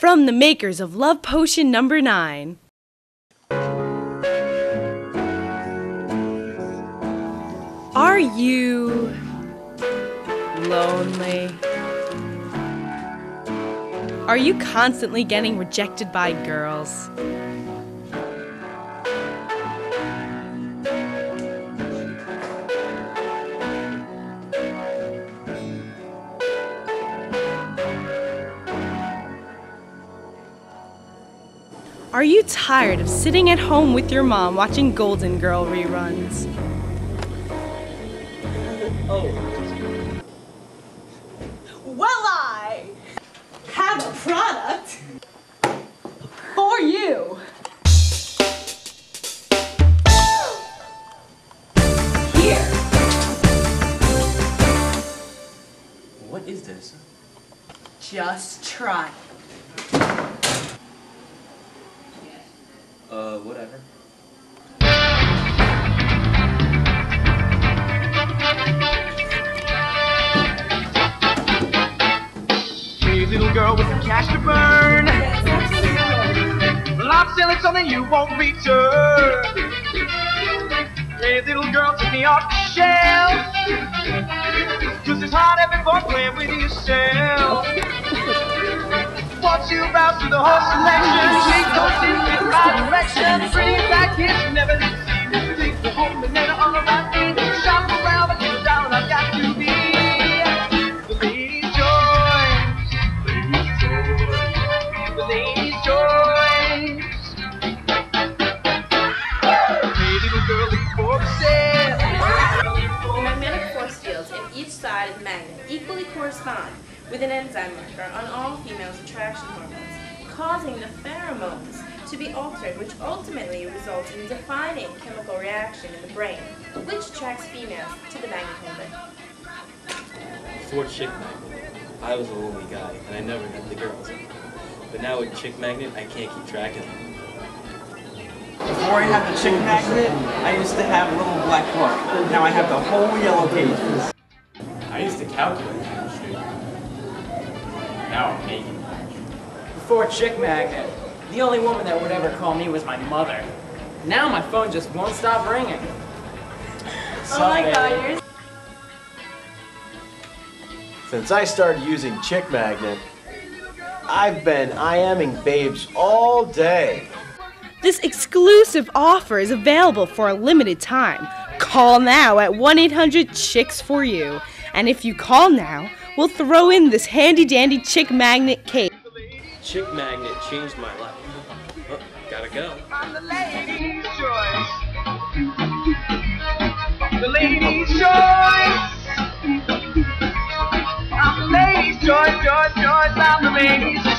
From the makers of Love Potion number 9. Are you lonely? Are you constantly getting rejected by girls? Are you tired of sitting at home with your mom watching Golden Girl reruns? Well, I have a product for you. Here. What is this? Just try. Uh, whatever. Hey, little girl with some cash to burn. Well, I'm selling something you won't return. Hey, little girl, take me off the shelf. Cause it's hard having fun playing with yourself. Once you browse through the whole selection, those things in my direction. Pretty black kids never to think the home and never all around me. Around, but down, I've got to be. The choice. The lady's choice. Side of the magnet equally correspond with an enzyme marker on all females' attraction hormones, causing the pheromones to be altered, which ultimately results in a defining chemical reaction in the brain, which attracts females to the magnet holder. Before Chick Magnet, I was a lonely guy and I never met the girls. But now with Chick Magnet, I can't keep track of them. Before I had the chick magnet, I used to have a little black book. Now I have the whole yellow pages. I used to. Now I'm making Before chick magnet, the only woman that would ever call me was my mother. Now my phone just won't stop ringing. Oh my god, you're Since I started using Chick Magnet, I've been IMing babes all day. This exclusive offer is available for a limited time. Call now at 1 800 Chicks for You. And if you call now, we'll throw in this handy dandy chick magnet case. Chick Magnet changed my life. Oh, gotta go. I'm the lady's choice. The lady's choice. I'm the lady's choice, choice, choice. I'm the lady's